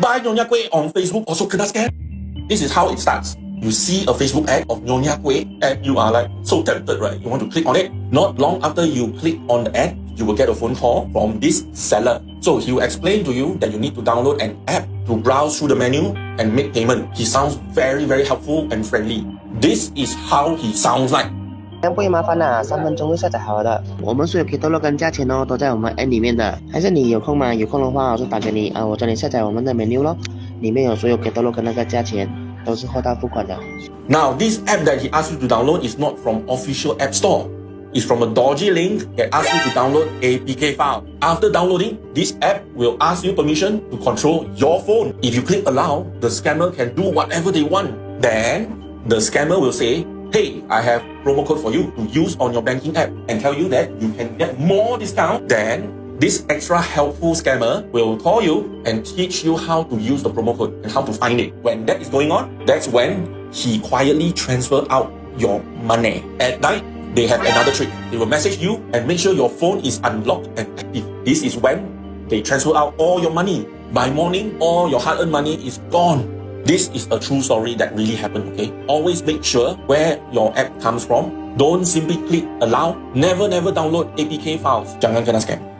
buy Nyonya Kueh on Facebook also kena scam. This is how it starts. You see a Facebook ad of Nyonya Kueh and you are like so tempted, right? You want to click on it. Not long after you click on the ad, you will get a phone call from this seller. So he will explain to you that you need to download an app to browse through the menu and make payment. He sounds very, very helpful and friendly. This is how he sounds like. 不会麻烦啦，三分钟就下载好了的。我们所有 catalog 跟价钱哦，都在我们 app 里面的。还是你有空吗？有空的话，我就打给你啊，我叫你下载我们的 menu 咯，里面有所有 catalog 跟那个价钱。都是货到付款的。Now, this app that he asked you to download is not from official app store. It's from a dodgy link that asks you to download APK file. After downloading, this app will ask you permission to control your phone. If you click allow, the scammer can do whatever they want. Then, the scammer will say, hey, I have promo code for you to use on your banking app and tell you that you can get more discount than this extra helpful scammer will call you and teach you how to use the promo code and how to find it. When that is going on, that's when he quietly transfer out your money. At night, they have another trick. They will message you and make sure your phone is unlocked and active. This is when they transfer out all your money. By morning, all your hard-earned money is gone. This is a true story that really happened, okay? Always make sure where your app comes from. Don't simply click allow. Never, never download APK files. Jangan kena scam.